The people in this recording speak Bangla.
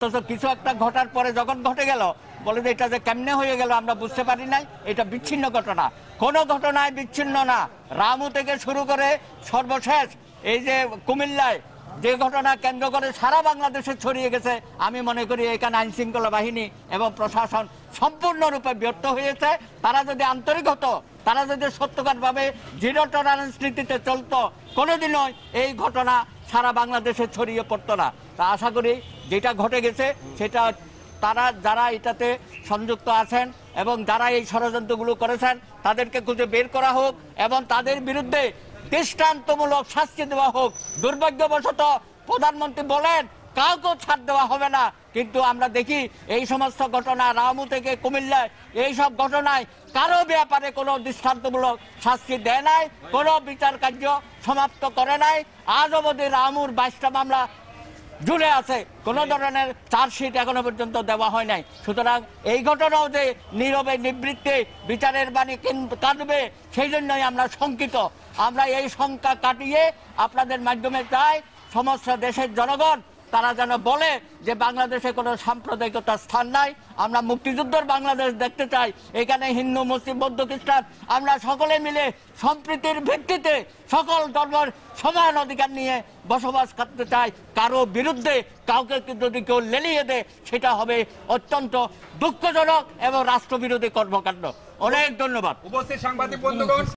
অথচ কিছু একটা ঘটার পরে যখন ঘটে গেল, বলে যে এটা যে কেমনে হয়ে গেল আমরা বুঝতে পারি নাই, এটা বিচ্ছিন্ন ঘটনা। কোনো ঘটনায় বিচ্ছিন্ন না। রামু থেকে শুরু করে সর্বশেষ এই যে কুমিল্লায় যে ঘটনা কেন্দ্র করে সারা বাংলাদেশে ছড়িয়ে গেছে, আমি মনে করি এখানে আইন শৃঙ্খলা বাহিনী এবং প্রশাসন সম্পূর্ণরূপে ব্যর্থ হয়েছে। তারা যদি আন্তরিক হতো, তারা যদি সত্যকারভাবে জিরো টলারেন্স নীতিতে চলতো কোনোদিনও এই ঘটনা সারা বাংলাদেশে ছড়িয়ে পড়তো না। তা আশা করি যেটা ঘটে গেছে, সেটা তারা যারা এটাতে সংযুক্ত আছেন এবং যারা এই ষড়যন্ত্রগুলো করেছেন, তাদেরকে খুঁজে বের করা হোক এবং তাদের বিরুদ্ধে দৃষ্টান্তমূলক শাস্তি দেওয়া হোক। দুর্ভাগ্যবশত প্রধানমন্ত্রী বলেন, কাউকেও ছাড় দেওয়া হবে না। কিন্তু আমরা দেখি এই সমস্ত ঘটনা রামু থেকে কুমিল্লায়। এই সব ঘটনায় কারও ব্যাপারে কোনো দৃষ্টান্তমূলক শাস্তি দেয় নাই, কোনো বিচার কার্য সমাপ্ত করে নাই। আজ অবধি রামুর বাইশটা মামলা জুড়ে আছে। কোনো ধরনের চার্জশিট এখনও পর্যন্ত দেওয়া হয় নাই। সুতরাং এই ঘটনাও যে নীরবে নিবৃত্তে বিচারের বাণী কাটবে সেই জন্যই আমরা শঙ্কিত। আমরা এই শঙ্কা কাটিয়ে আপনাদের মাধ্যমে চাই সমস্ত দেশের জনগণ, তারা যেন বলে যে বাংলাদেশে কোনো সাম্প্রদায়িকতার স্থান নাই। আমরা মুক্তিযুদ্ধের বাংলাদেশ দেখতে চাই। এখানে হিন্দু, মুসলিম, বৌদ্ধ, খ্রিস্টান, আমরা সকলে মিলে সম্প্রীতির ভিত্তিতে সকল ধর্মের সমান অধিকার নিয়ে বসবাস করতে চায়, কারও বিরুদ্ধে কাউকে যদি কেউ লেলিয়ে দেয়, সেটা হবে অত্যন্ত দুঃখজনক এবং রাষ্ট্রবিরোধী কর্মকাণ্ড। অনেক ধন্যবাদ। উপস্থিত সাংবাদিক বন্ধুগণ।